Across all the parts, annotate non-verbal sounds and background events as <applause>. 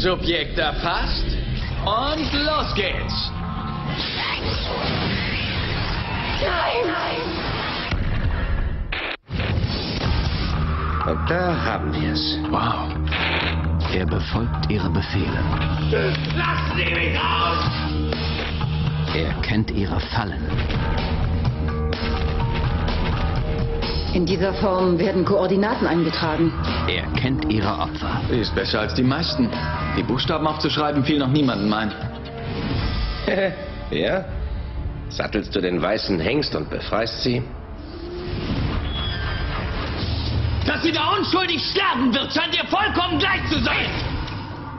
Subjekt erfasst. Und los geht's. Und da haben wir es. Wow. Er befolgt ihre Befehle. Lassen Sie mich raus! Er kennt ihre Fallen. In dieser Form werden Koordinaten eingetragen. Er kennt ihre Opfer. Sie ist besser als die meisten. Die Buchstaben aufzuschreiben fiel noch niemandem ein. <laughs> ja? Sattelst du den weißen Hengst und befreist sie? Dass sie da unschuldig sterben wird, scheint ihr vollkommen gleich zu sein!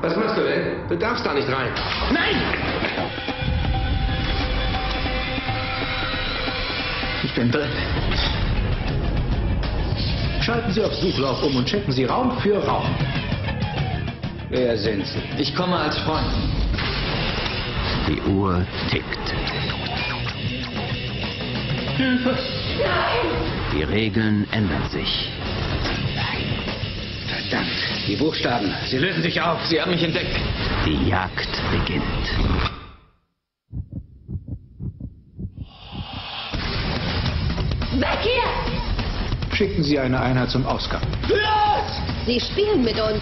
Was machst du denn? Du darfst da nicht rein. Nein! Ich bin drin. Schalten Sie auf Suchlauf um und checken Sie Raum für Raum. Wer sind sie? Ich komme als Freund. Die Uhr tickt. Die Regeln ändern sich. Verdammt. Die Buchstaben. Sie lösen sich auf. Sie haben mich entdeckt. Die Jagd beginnt. Weg hier! Schicken Sie eine Einheit zum Ausgang. Sie spielen mit uns.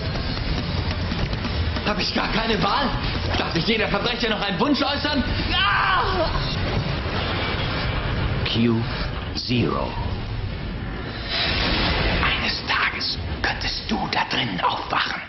Habe ich gar keine Wahl? Darf sich jeder Verbrecher noch einen Wunsch äußern? Ah! Q Zero. Eines Tages könntest du da drinnen aufwachen.